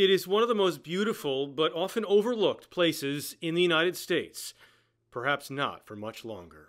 It is one of the most beautiful but often overlooked places in the United States. Perhaps not for much longer.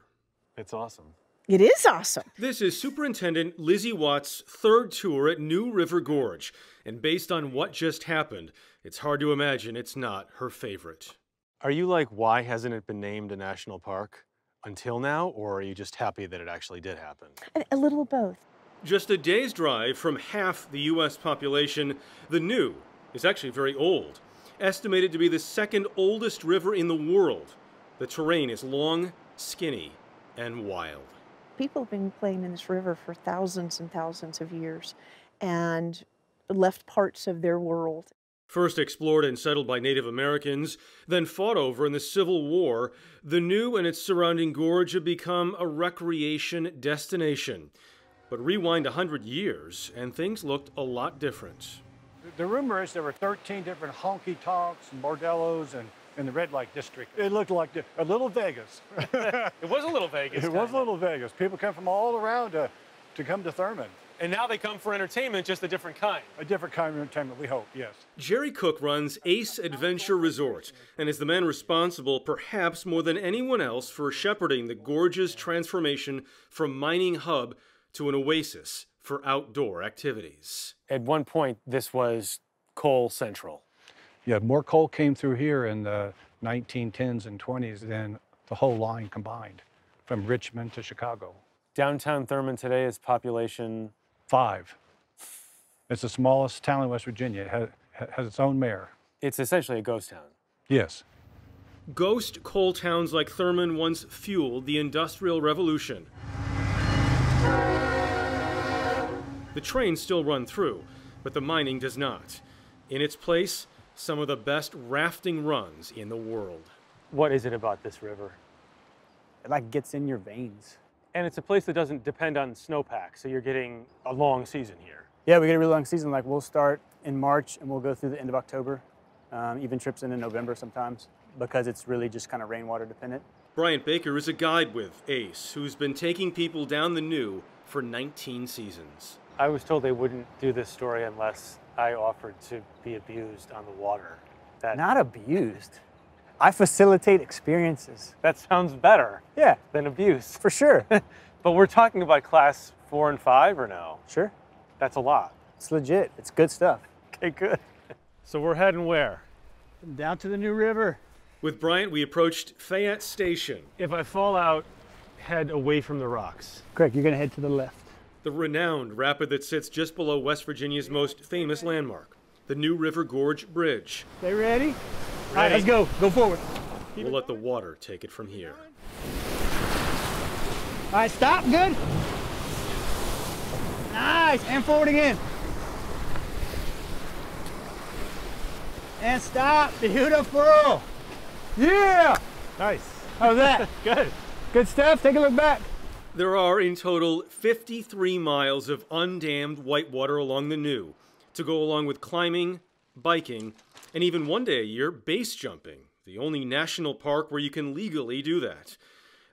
It's awesome. It is awesome. This is Superintendent Lizzie Watts' third tour at New River Gorge, and based on what just happened, it's hard to imagine it's not her favorite. Are you like, why hasn't it been named a national park until now, or are you just happy that it actually did happen? A, a little of both. Just a day's drive from half the U.S. population, the New is actually very old, estimated to be the second oldest river in the world. The terrain is long, skinny, and wild. People have been playing in this river for thousands and thousands of years and left parts of their world. First explored and settled by Native Americans, then fought over in the Civil War, the New and its surrounding gorge have become a recreation destination. But rewind a hundred years, and things looked a lot different. The rumor is there were 13 different honky tonks and bordellos and in the red light district. It looked like the, a little Vegas. it was a little Vegas. It was a little Vegas. People come from all around to, to come to Thurmond. And now they come for entertainment, just a different kind. A different kind of entertainment, we hope, yes. Jerry Cook runs Ace Adventure Resort and is the man responsible, perhaps more than anyone else, for shepherding the gorge's transformation from mining hub to an oasis for outdoor activities. At one point, this was coal central. Yeah, more coal came through here in the 1910s and 20s than the whole line combined, from Richmond to Chicago. Downtown Thurmond today is population five. It's the smallest town in West Virginia. It has, has its own mayor. It's essentially a ghost town. Yes. Ghost coal towns like Thurmond once fueled the Industrial Revolution. The trains still run through, but the mining does not. In its place, some of the best rafting runs in the world. What is it about this river? It like gets in your veins. And it's a place that doesn't depend on snowpack, so you're getting a long season here. Yeah, we get a really long season. Like we'll start in March and we'll go through the end of October, um, even trips in in November sometimes, because it's really just kind of rainwater dependent. Bryant Baker is a guide with ACE, who's been taking people down the new for 19 seasons. I was told they wouldn't do this story unless I offered to be abused on the water. That, Not abused. I facilitate experiences. That sounds better. Yeah. Than abuse. For sure. but we're talking about class four and five or no? Sure. That's a lot. It's legit. It's good stuff. Okay, good. So we're heading where? Down to the New River. With Bryant, we approached Fayette Station. If I fall out, head away from the rocks. Correct. You're going to head to the left the renowned rapid that sits just below West Virginia's most famous landmark, the New River Gorge Bridge. They ready? ready? All right, let's go. Go forward. We'll let the water take it from here. All right, stop. Good. Nice. And forward again. And stop. Beautiful. Yeah. Nice. How's that? Good. Good stuff. Take a look back. There are in total 53 miles of undammed whitewater along the New to go along with climbing, biking, and even one day a year, base jumping, the only national park where you can legally do that.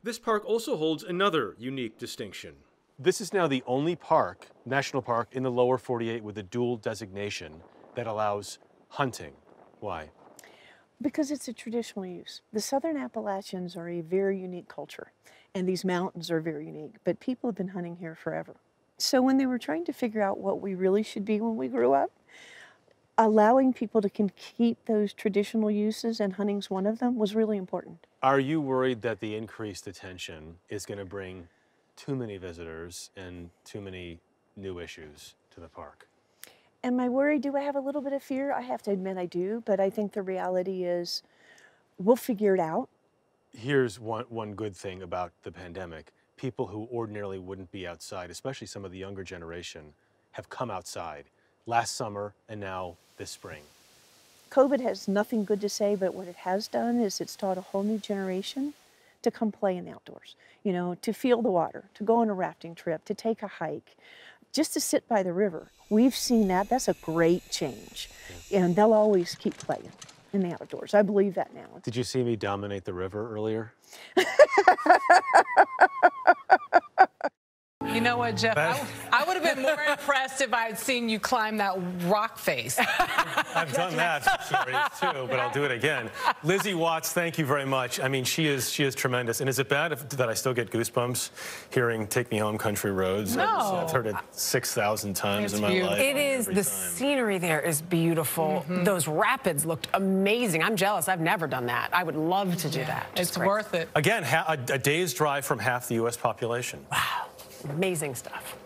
This park also holds another unique distinction. This is now the only park, national park, in the lower 48 with a dual designation that allows hunting. Why? Because it's a traditional use. The Southern Appalachians are a very unique culture and these mountains are very unique, but people have been hunting here forever. So when they were trying to figure out what we really should be when we grew up, allowing people to can keep those traditional uses and hunting's one of them was really important. Are you worried that the increased attention is going to bring too many visitors and too many new issues to the park? Am I worried? Do I have a little bit of fear? I have to admit I do, but I think the reality is we'll figure it out here's one, one good thing about the pandemic. People who ordinarily wouldn't be outside, especially some of the younger generation, have come outside last summer and now this spring. COVID has nothing good to say, but what it has done is it's taught a whole new generation to come play in the outdoors, you know, to feel the water, to go on a rafting trip, to take a hike, just to sit by the river. We've seen that. That's a great change. And they'll always keep playing in the outdoors. I believe that now. Did you see me dominate the river earlier? You know what, Jeff? That- I, would have been more impressed if I had seen you climb that rock face. I've done that for too, but I'll do it again. Lizzie Watts, thank you very much. I mean, she is she is tremendous. And is it bad if, that I still get goosebumps hearing "Take Me Home, Country Roads"? No. I've heard it six thousand times It's in my beautiful. life. It is. every The time. scenery there is beautiful. Mm-hmm. Those rapids looked amazing. I'm jealous. I've never done that. I would love to do that. Just It's great. worth it. Again, ha- a, a day's drive from half the U.S. population. Amazing stuff.